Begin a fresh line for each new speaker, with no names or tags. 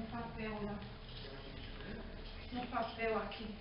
no papel lá. No papel aqui.